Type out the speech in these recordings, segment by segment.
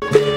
Happy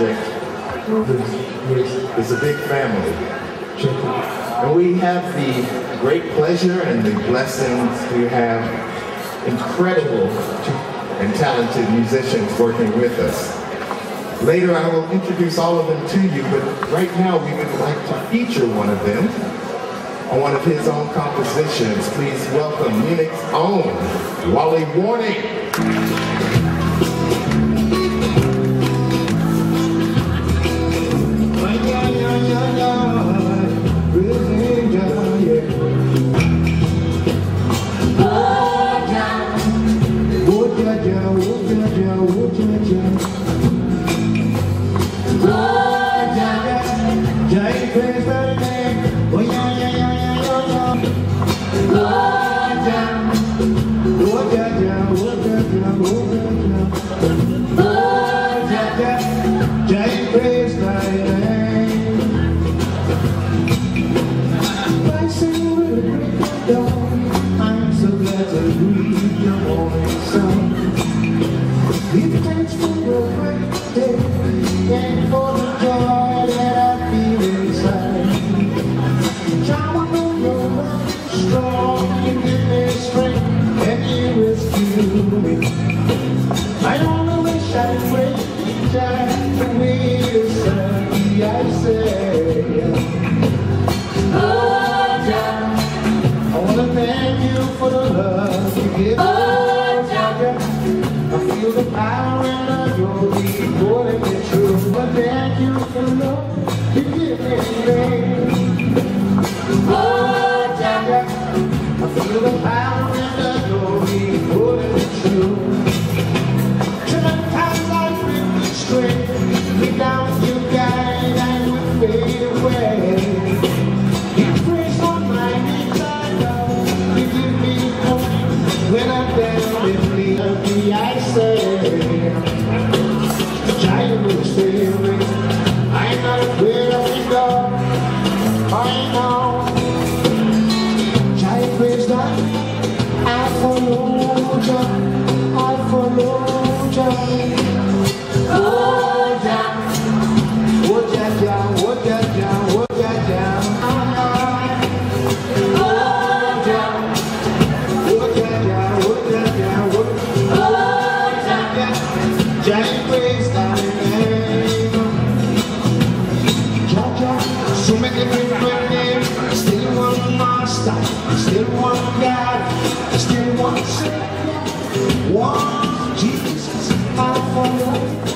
Project is a big family. And we have the great pleasure and the blessing to have incredible and talented musicians working with us. Later I will introduce all of them to you, but right now we would like to feature one of them on one of his own compositions. Please welcome Munich's own Wally Warning. 예. January Thank you.